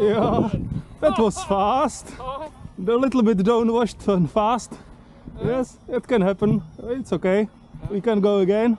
Yeah, that was fast. A little bit downwashed and fast. Yes, it can happen. It's okay. We can go again.